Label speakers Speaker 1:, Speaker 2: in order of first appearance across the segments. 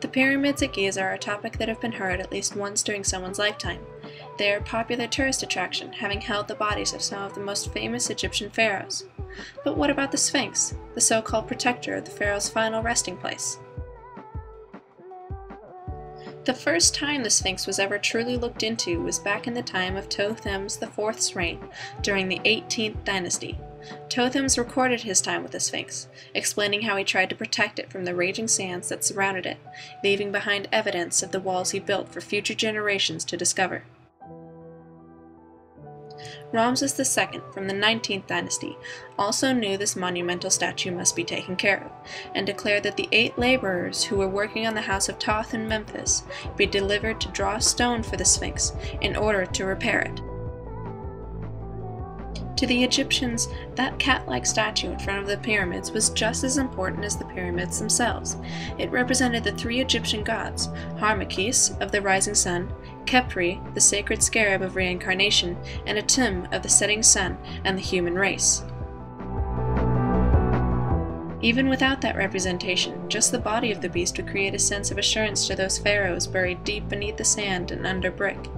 Speaker 1: The pyramids at Giza are a topic that have been heard at least once during someone's lifetime. They are a popular tourist attraction, having held the bodies of some of the most famous Egyptian pharaohs. But what about the Sphinx, the so called protector of the pharaoh's final resting place? The first time the Sphinx was ever truly looked into was back in the time of Thothmes IV's reign, during the 18th dynasty. Thothmes recorded his time with the Sphinx, explaining how he tried to protect it from the raging sands that surrounded it, leaving behind evidence of the walls he built for future generations to discover. Ramses II from the 19th dynasty also knew this monumental statue must be taken care of, and declared that the eight laborers who were working on the house of Thoth in Memphis be delivered to draw stone for the Sphinx in order to repair it. To the Egyptians, that cat like statue in front of the pyramids was just as important as the pyramids themselves. It represented the three Egyptian gods Harmachis, of the rising sun, Khepri, the sacred scarab of reincarnation, and Atum, of the setting sun and the human race. Even without that representation, just the body of the beast would create a sense of assurance to those pharaohs buried deep beneath the sand and under brick.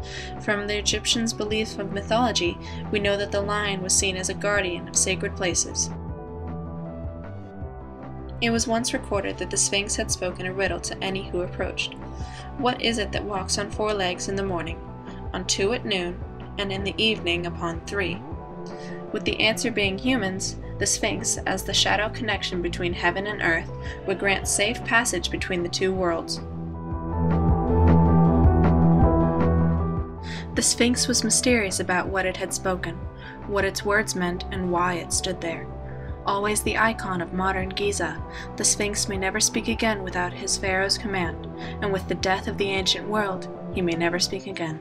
Speaker 1: From the Egyptians' belief of mythology, we know that the lion was seen as a guardian of sacred places. It was once recorded that the Sphinx had spoken a riddle to any who approached. What is it that walks on four legs in the morning, on two at noon, and in the evening upon three? With the answer being humans, the Sphinx, as the shadow connection between heaven and earth, would grant safe passage between the two worlds. The Sphinx was mysterious about what it had spoken, what its words meant, and why it stood there. Always the icon of modern Giza, the Sphinx may never speak again without his pharaoh's command, and with the death of the ancient world, he may never speak again.